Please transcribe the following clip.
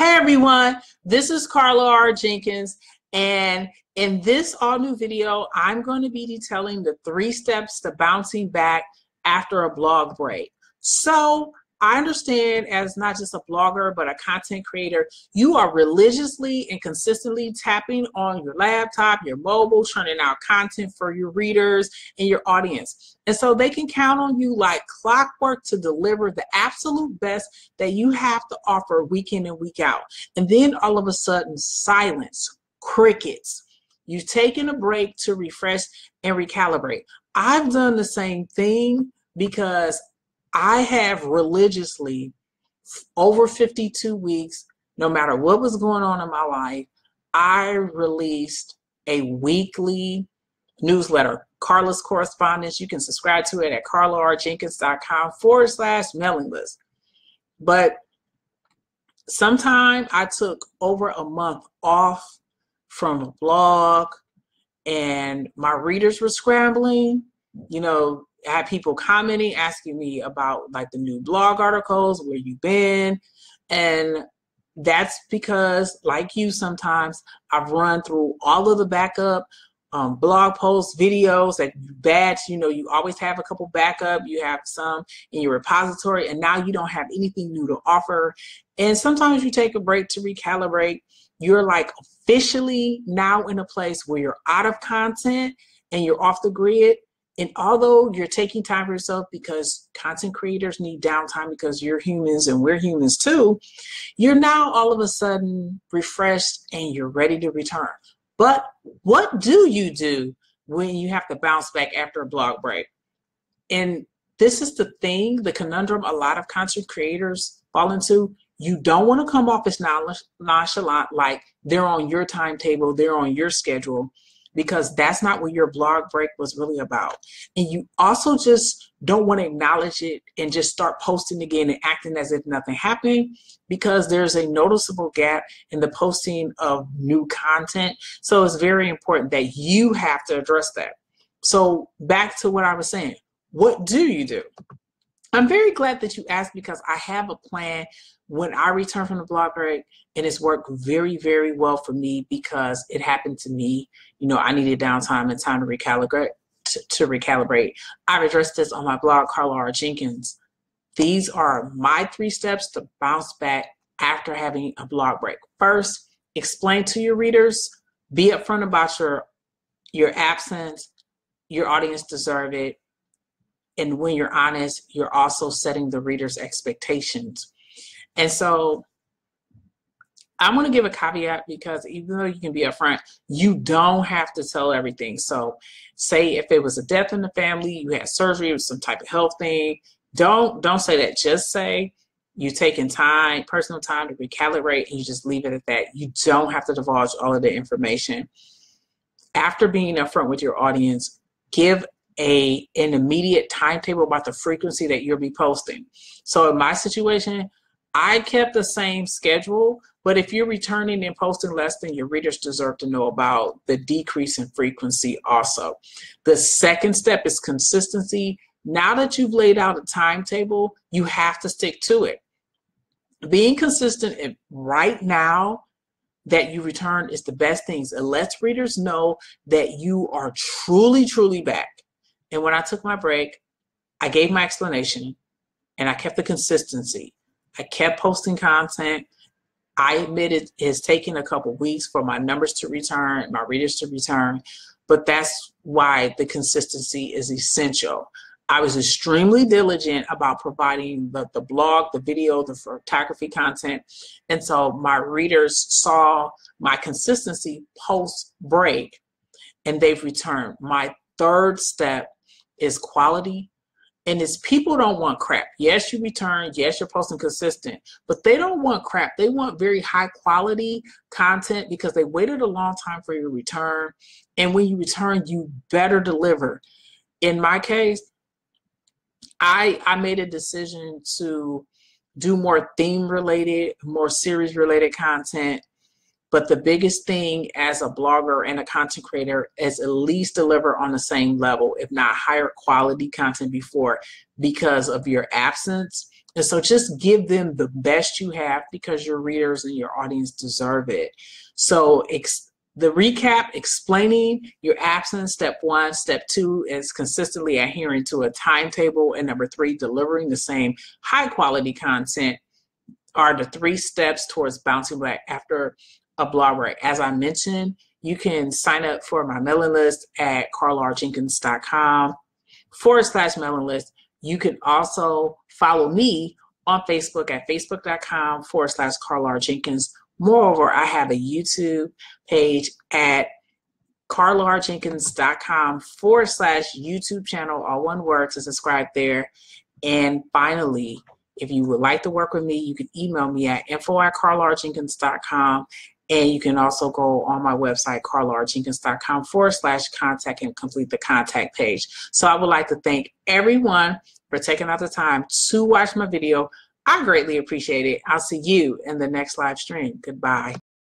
Hey everyone, this is Carla R. Jenkins, and in this all new video, I'm going to be detailing the three steps to bouncing back after a blog break. So, I understand as not just a blogger, but a content creator, you are religiously and consistently tapping on your laptop, your mobile, churning out content for your readers and your audience. And so they can count on you like clockwork to deliver the absolute best that you have to offer week in and week out. And then all of a sudden, silence, crickets. You've taken a break to refresh and recalibrate. I've done the same thing because I have religiously over 52 weeks, no matter what was going on in my life, I released a weekly newsletter, Carla's Correspondence. You can subscribe to it at carlarjenkins.com forward slash mailing list. But sometime I took over a month off from a blog and my readers were scrambling. You know, I had people commenting, asking me about like the new blog articles, where you've been. And that's because, like you, sometimes I've run through all of the backup um, blog posts, videos that you batch. You know, you always have a couple backup. You have some in your repository, and now you don't have anything new to offer. And sometimes you take a break to recalibrate. You're like officially now in a place where you're out of content and you're off the grid and although you're taking time for yourself because content creators need downtime because you're humans and we're humans too, you're now all of a sudden refreshed and you're ready to return. But what do you do when you have to bounce back after a blog break? And this is the thing, the conundrum a lot of content creators fall into. You don't want to come off as nonchalant, like they're on your timetable, they're on your schedule because that's not what your blog break was really about. And you also just don't want to acknowledge it and just start posting again and acting as if nothing happened because there's a noticeable gap in the posting of new content. So it's very important that you have to address that. So back to what I was saying. What do you do? I'm very glad that you asked because I have a plan when I return from the blog break, and it's worked very, very well for me because it happened to me. You know, I needed downtime and time to recalibrate. To, to recalibrate, I've addressed this on my blog, Carla R. Jenkins. These are my three steps to bounce back after having a blog break. First, explain to your readers, be upfront about your your absence. Your audience deserve it. And when you're honest, you're also setting the reader's expectations and so I want to give a caveat because even though you can be upfront, you don't have to tell everything. So, say if it was a death in the family, you had surgery, or some type of health thing, don't don't say that. Just say you're taking time, personal time to recalibrate, and you just leave it at that. You don't have to divulge all of the information. After being upfront with your audience, give a an immediate timetable about the frequency that you'll be posting. So in my situation, I kept the same schedule, but if you're returning and posting less, then your readers deserve to know about the decrease in frequency also. The second step is consistency. Now that you've laid out a timetable, you have to stick to it. Being consistent right now that you return is the best things. It lets readers know that you are truly, truly back. And when I took my break, I gave my explanation and I kept the consistency. I kept posting content. I admit it has taken a couple weeks for my numbers to return, my readers to return, but that's why the consistency is essential. I was extremely diligent about providing the, the blog, the video, the photography content. And so my readers saw my consistency post break and they've returned. My third step is quality and it's people don't want crap. Yes, you return. Yes, you're posting consistent, but they don't want crap. They want very high quality content because they waited a long time for your return. And when you return, you better deliver. In my case, I I made a decision to do more theme related, more series related content but the biggest thing as a blogger and a content creator is at least deliver on the same level, if not higher quality content before, because of your absence And so just give them the best you have because your readers and your audience deserve it. So ex- the recap explaining your absence, step one. Step two is consistently adhering to a timetable. And number three, delivering the same high quality content are the three steps towards bouncing back after a blog break. As I mentioned, you can sign up for my mailing list at carlarjenkins.com forward slash mailing list. You can also follow me on Facebook at facebook.com forward slash Carlar Jenkins. Moreover, I have a YouTube page at carlarjenkins.com forward slash YouTube channel, all one word to subscribe there. And finally, if you would like to work with me, you can email me at info at carlarjenkins.com. And you can also go on my website, carlarjenkins.com forward slash contact and complete the contact page. So I would like to thank everyone for taking out the time to watch my video. I greatly appreciate it. I'll see you in the next live stream. Goodbye.